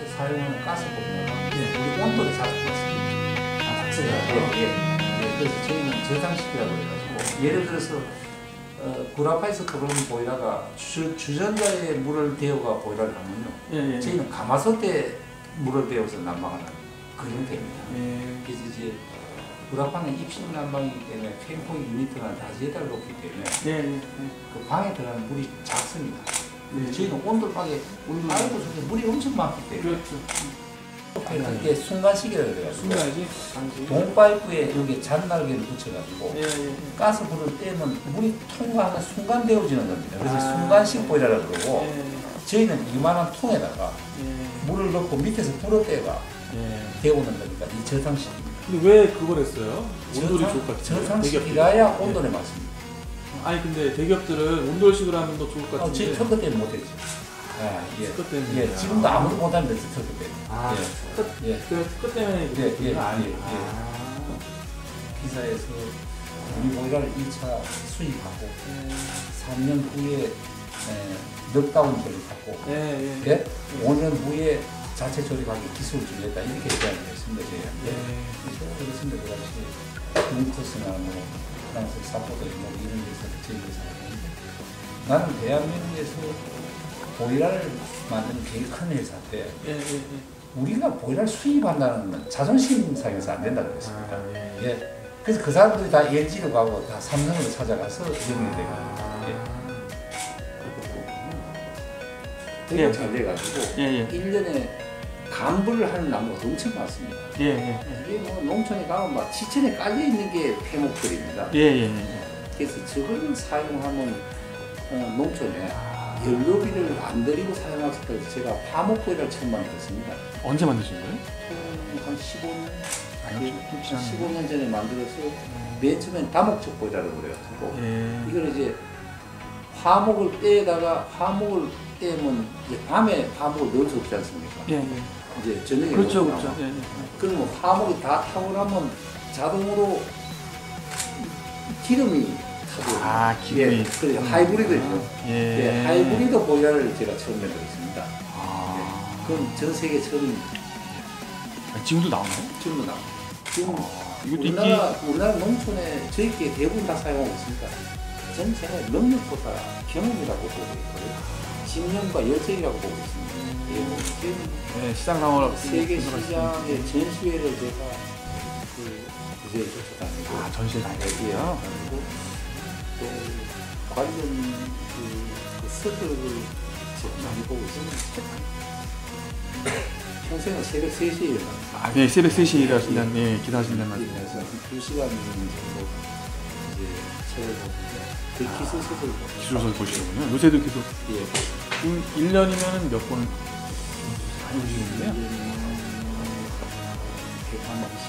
때 사용하는 가스보다는 우리 온도를 자극했습니다. 아, 예, 예. 예, 그래서 저희는 저장식이라고 해가지고 예를 들어서 어, 구라파에서 들어오는 보일러가 주, 주전자에 물을 데워가 보일러를 하면요. 예, 예. 저희는 가마솥에 물을 데워서 난방하는 그런 형태입니다. 예. 그래서 이제 구라파는 입식 난방이기 때문에 캠포인 유니트가 다지에달 높기 때문에 예, 예. 그 방에 들어가는 물이 작습니다. 예. 저희는 온돌방에 온돌. 알고 속에 물이 엄청 많기 때문에 그렇죠. 그게 순간식이라고 그래가지고 순간이지? 당시. 동파이프에 여기 잔날개를 붙여가지고 예, 예. 가스 불을 떼면 물이 통과하는 순간 데워지는 겁니다. 그래서 아. 순간식 보일러라고 그러고 예, 저희는 이만한 통에다가 예. 물을 넣고 밑에서 불어 떼가 예. 데우는 거니까 이 저장식입니다. 근데 왜 그걸 했어요? 온돌이 좋을 것 같아요. 저장식이라야 온돌에 맞습니다. 아니 근데 대기업들은 온돌식으로 하면 더 좋을 것 어, 같은데. 특허 때문에 못했죠. 아, 예. 특허 때문에. 예, 지금도 아무도 못하는 데서 특허 때문에. 아, 예. 끝, 예. 그, 끝 때문에. 예, 예, 아, 예, 예. 아. 기사에서 우리 보일러를 1차 수입하고 예. 3년 후에 에, 넉다운제를 받고 예, 예. 예? 5년 후에 자체 조립하기 기술을 주겠다 이렇게 제안을 했습니다 저희한테 예. 그래서 그렇습니다 그 당시 뭉터스나 뭐 프랑스 사포도 뭐 이런 데서 회사가 있는데 나는 대한민국에서 보일러를 만드는 되게 큰 회사인데 예, 예, 예. 우리가 보일러를 수입한다는 건 자존심 상해서 안 된다고 그랬습니다 아, 예. 예. 그래서 그 사람들이 다 LG로 가고 다 삼성으로 찾아가서 이용이 되고 예. 되게 예. 잘 돼가지고 예, 예. 1년에 간불을 하는 나무가 엄청 많습니다. 예, 예. 이게 뭐 농촌에 가면 막 지천에 깔려 있는 게 폐목들입니다. 예, 예, 예. 그래서 저걸 사용하면 어, 농촌에 연료비를 안 들이고 사용할 수 있다고 해서 제가 파목보이를 처음 만들었습니다. 언제 만드신 거예요? 음, 한 15년, 아니, 좀 지났네. 15년 전에 만들어서 맨 처음엔 다목적 보이라고 그래가지고 예. 이걸 이제 화목을 떼다가 화목을 떼면 이제 밤에 화목을 넣을 수 없지 않습니까? 예, 예. 이제 저녁에 그렇죠, 그렇죠. 예, 예. 그러면 화목이 다 타고 나면 자동으로 기름이 타고 아, 기름이. 예, 그래 하이브리드죠. 예. 예, 하이브리드 보일러를 제가 처음 만들었습니다. 아. 그건 전 세계 처음입니다. 아, 지금도 나오나요? 지금도 나. 지금 아, 이것도 인기. 우리나라 우리나라 농촌에 저희께 대부분 다 사용하고 있습니다. 전 생애 능력보다 경험이라고 보고 있고요. 집념과 열정이라고 보고 있습니다. 예, 뭐 저희는 네, 시장 상황을 세계 시장의 전시회를 제가 그 무대에 쫓아다니고 아, 전시회 다녔어요? 그리고 또 관련 그, 그 서적을 제가 많이 보고 있습니다. 평생은 새벽 3시에 일어납니다. 아, 네, 새벽 3시에 일하신다는, 예, 기도하신다는 말씀. 그래서 한 2시간 정도 이제 책을 보는데 그 기술 서적을 보고 기술서 보시는군요. 요새도 계속, 예. 지금 1년이면 몇번 많이 보시겠는데요? 한 100만 원씩